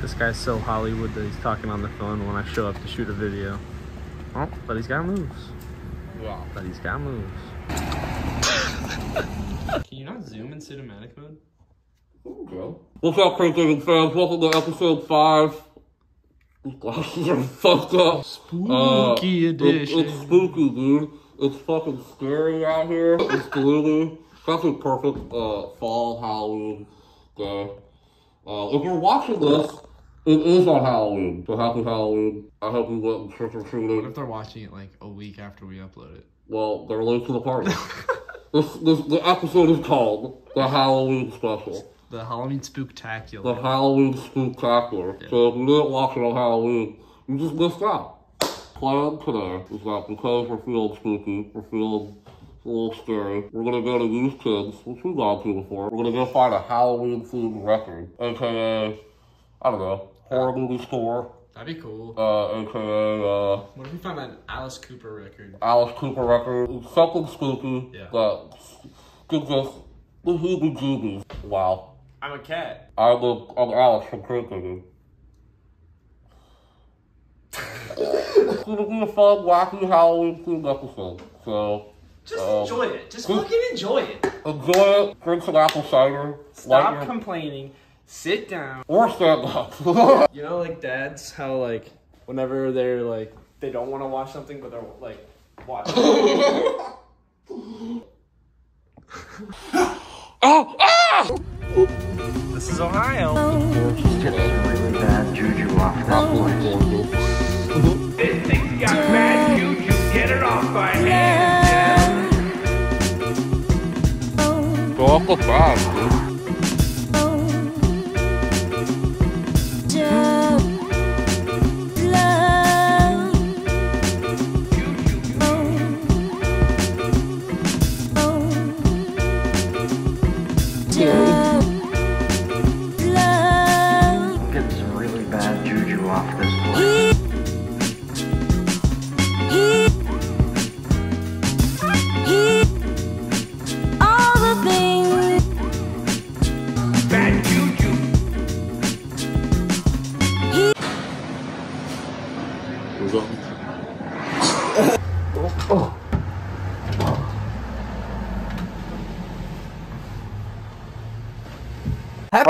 This guy's so Hollywood that he's talking on the phone when I show up to shoot a video. Oh, but he's got moves. Yeah. But he's got moves. Can you not zoom in cinematic mode? Ooh, bro. What's up, Crazy fans? Welcome to episode 5. These glasses are fucked up. Spooky Uh, edition. It's, it's spooky, dude. It's fucking scary out here. It's gloomy. It's actually perfect uh, fall Halloween day. Uh, if you're watching this, it is on Halloween. So happy Halloween. I hope you went trick or What treating. if they're watching it like a week after we upload it? Well, they're late to the party. this, this, the episode is called The Halloween Special. The Halloween The Spooktacular. Halloween Spooktacular. So if you didn't watch it on Halloween, you just missed out. Plan today is that because we're feeling spooky, we're feeling a little scary, we're gonna go to Used Kids, which we've gone to before. We're gonna go find a Halloween themed record, aka, I don't know, horror movie store, That'd be cool. uh, aka, uh, What if we found an Alice Cooper record? Alice Cooper record, something spooky Yeah. that gives us the heebie-jeebies. Wow. I'm a cat. I'm, a, I'm Alex from Crate it's gonna be a fun, wacky Halloween themed episode. So, Just Um, enjoy it. Just fucking enjoy it. enjoy it, drink some apple cider, Stop light your, complaining. Sit down. or stand up. You know, like dads, how like whenever they're like they don't want to watch something, but they're like watching. oh, ah! this is Ohio. Oh. Just really bad juju off that place. This thing's got bad juju. Get it off my hands, Go off the bat, dude.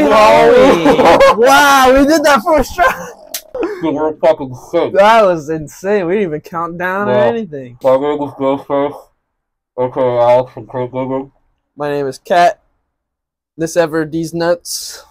Halloween! Halloween! wow, we did that first try. Dude, we're fucking sick. That was insane. We didn't even count down or anything. My name is Ghostface. Okay, Alex from Digging. My name is Kat. This ever these nuts.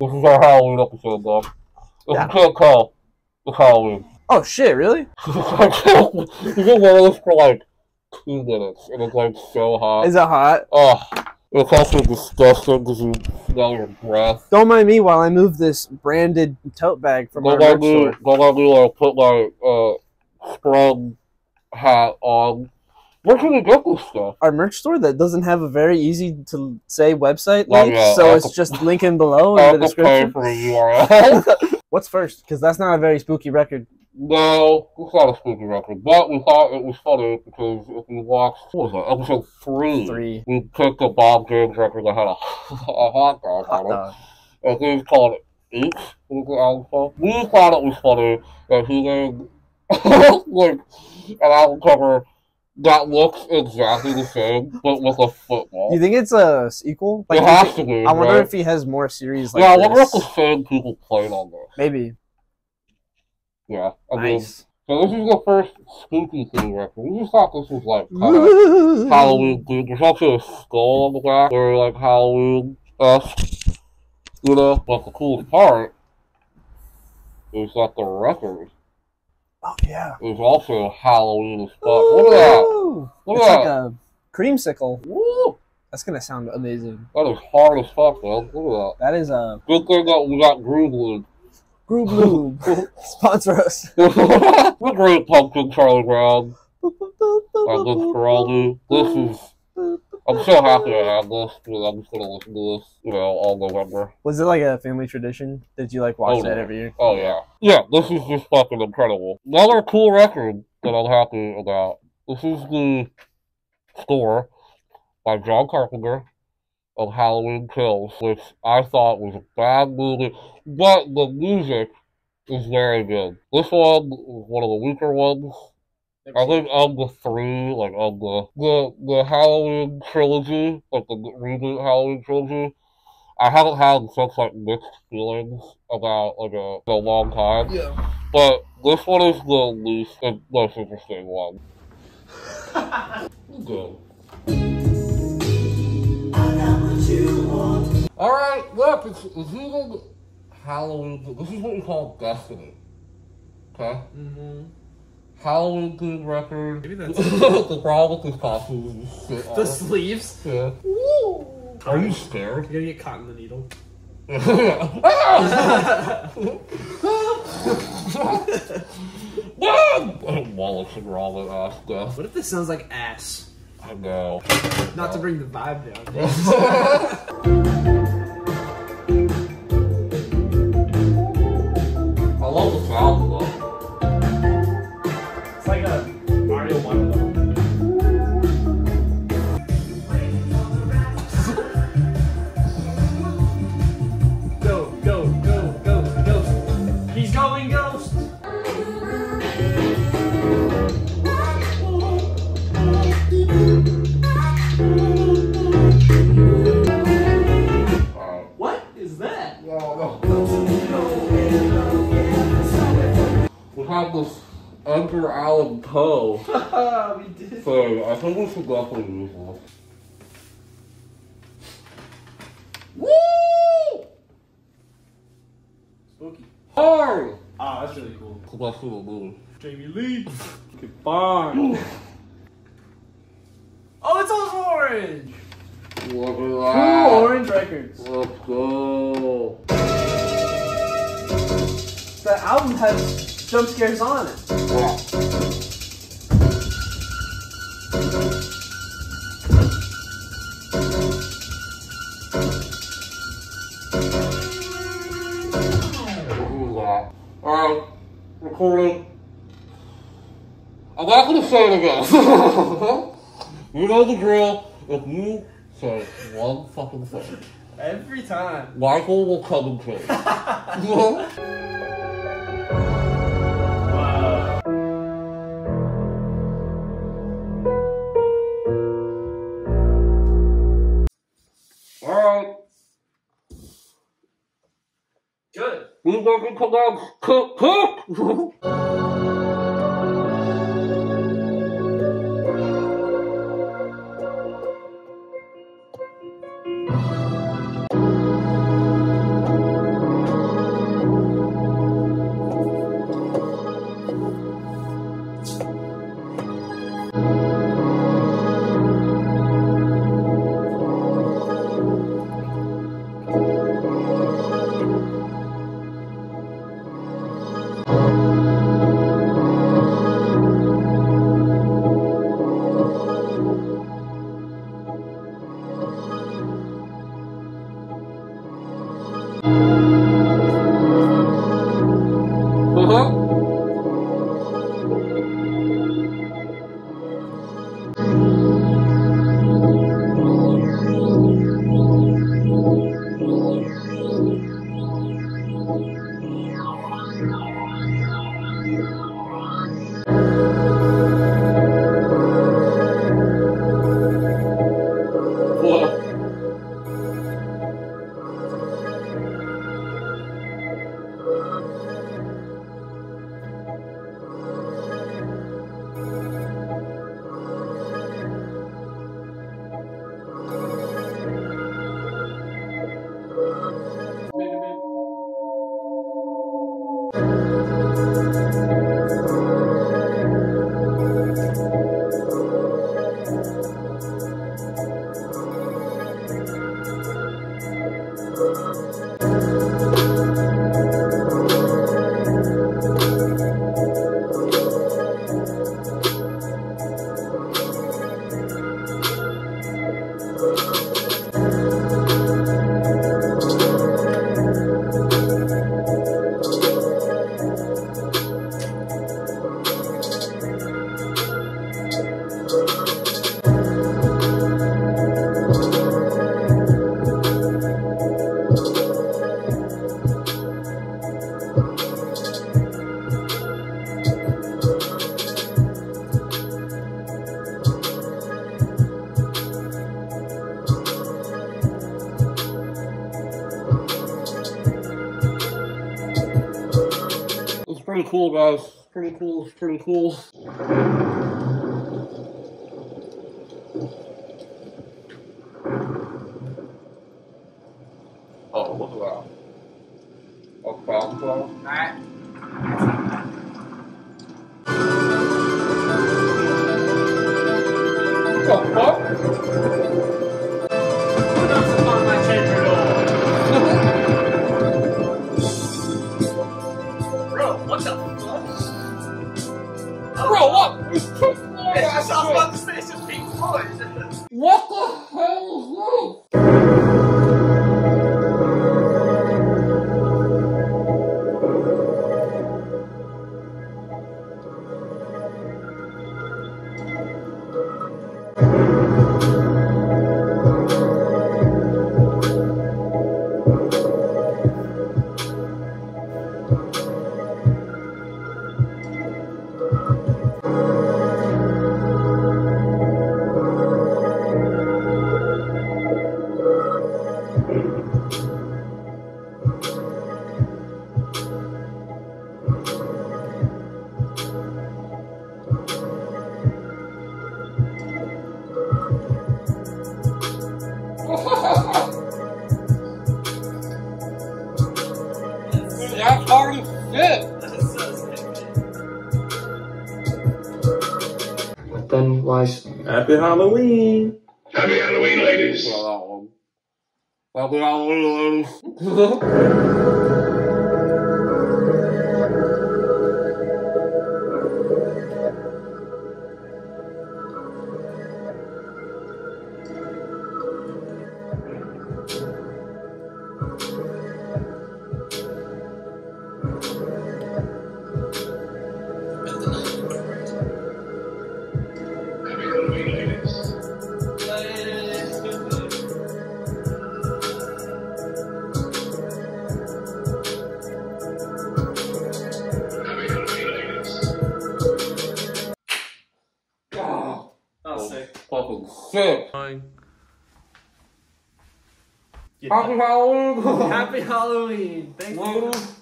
This is our Halloween episode, dog. If Yeah. you can't tell, it's Halloween. Oh shit, really? you can wear this for like two minutes, and it's like so hot. Is it hot? oh, it's also disgusting because you smell your breath. Don't mind me while I move this branded tote bag from our Don't let merch me, store. don't let me like put my uh sprung hat on. Where can we get this stuff? Our merch store that doesn't have a very easy to say website link, yeah, so I'll it's just linking below I'll in the description. for a URL. What's first? Because that's not a very spooky record. No, it's not a spooky record, but we thought it was funny because if you watched, what was that, episode three, Three. we picked a Bob James record that had a, a hot dog Hot on it. dog. I think it's called H. was called. We thought it was funny that he named like an album cover that looks exactly the same, but with a football. Do you think it's a sequel? it you has to be. I wonder right? if he has more series like yeah, I wonder if the same people played on this. Maybe. Yeah, I mean, so this is the first spooky thing record. We just thought this was like kind of Halloween themed. There's actually a skull on the back, very like Halloween esque, you know. But the coolest part is that the record Oh yeah. is also Halloween as fuck. Look at that! Ooh. Look It's at like that! a creamsicle. Woo! That's gonna sound amazing. That is hard as fuck, man. Look That is a. Good thing that we got Groove Groove Lube. Sponsor us. the great pumpkin Charlie Brown. I good Guaraldi. This is. I'm so happy I have this because I'm just gonna listen to this, you know, all November. Was it like a family tradition? Did you like watch Oh, that yeah. every year? Oh yeah, yeah. This is just fucking incredible. Another cool record that I'm happy about. This is the score by John Carpenter. Of Halloween Kills, which I thought was a bad movie, but the music is very good. This one is one of the weaker ones. I think of the three, like of the the the Halloween trilogy, like the reboot Halloween trilogy, I haven't had such like mixed feelings about like a, a long time. Yeah. But this one is the least and most interesting one. Good. Alright, look, it's, it's even Halloween. This is what we call Destiny. Okay? Mm-hmm. Halloween themed record. Maybe that's- the problem with these costumes is shit The it. sleeves. Yeah. Are you scared? You're gonna get caught in the needle. Wallace and Robin asked death. What if this sounds like ass? I know. Not to bring the vibe down. This Edgar Allan Poe we did. thing. I think we should definitely use this. Woo! Spooky. Hard! Ah, that's really cool. Let's do the. Jamie Lee. Goodbye. oh, it's all orange. Look at Cool that. orange records. Let's go. The album has jump scares on it. Wow. Look at that. Alright, recording. I'm not gonna say it again. you know the drill. If you say one fucking thing, Every time. Michael will come and kill Cook, pretty cool, guys. Pretty cool. Pretty cool. That's hard as shit. Pennywise. Happy Halloween. Happy Halloween, ladies. Well, that one. Happy Halloween, fucking sick. Get Happy Halloween. Happy Halloween. Thank you. Ladies.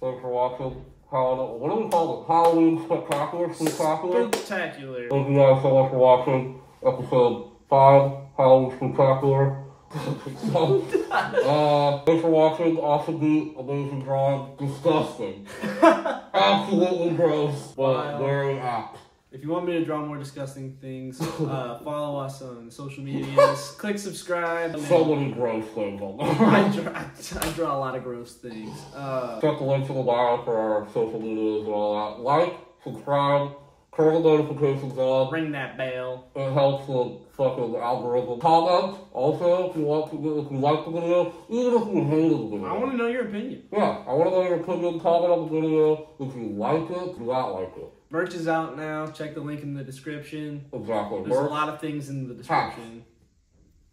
Thanks for watching. Halloween. What do we call it? Halloween Spectacular? Spectacular? Spectacular. Thank you guys so much for watching episode 5, Halloween Spectacular. uh, thanks for watching. Awesome beat, amazing drawing, disgusting. Absolutely gross, but Wow. very apt. If you want me to draw more disgusting things, uh, follow us on social medias. Click subscribe. So many gross things on I draw, I draw a lot of gross things. Uh, Check the links in the bio for our social medias and all that. Like, subscribe, turn the notifications on. ring that bell. It helps the fucking algorithm. Comment also if you want to, if you like the video, even if you hated the video. I want to know your opinion. Yeah, I want to know your opinion. Comment on the video if you like it, you not like it. Merch is out now. Check the link in the description. Exactly. There's a lot of things in the description.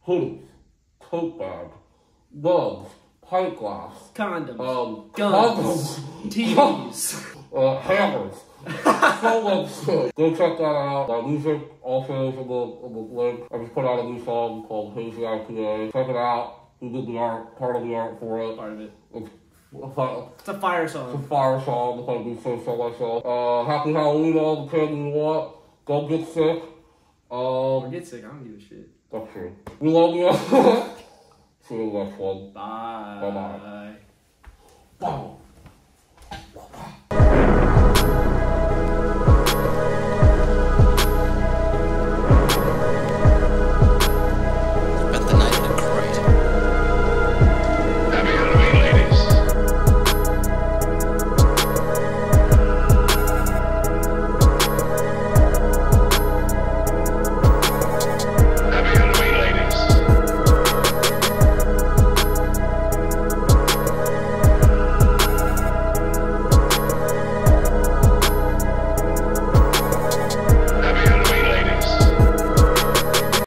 Hats, hoodies, tote bag, mugs, pint glass, Condoms, um, Guns. condoms, TVs. uh, hammers. So. Go check that out. My music also is in the, in the link. I just put out a new song called Hazy IPA. Check it out. We did the art, part of the art for it. Part of it. It's, it's like- It's a fire song. It's a fire song if I do say so myself. Uh, happy Halloween, all the candy you want. Don't get sick. Or Um, get sick. I don't give a shit. that's true. We love you. See you next one. Bye. Bye-bye. Bye.